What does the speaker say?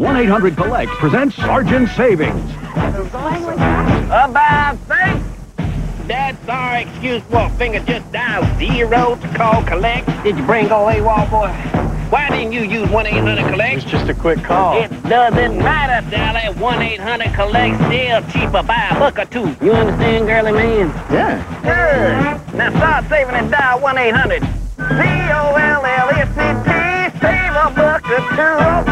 1-800-COLLECT presents Sergeant Savings. About thing? That's our excuse for a finger just dial zero to call collect. Did you bring all AWOL, boy? Why didn't you use 1-800-COLLECT? It's just a quick call. It doesn't matter, Dolly. 1-800-COLLECT still cheaper by a buck or two. You understand, girly man? Yeah. Good. Now start saving and dial 1-800. C-O-L-L-E-C-T. Save a buck or two.